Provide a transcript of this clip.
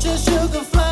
just sugar fly.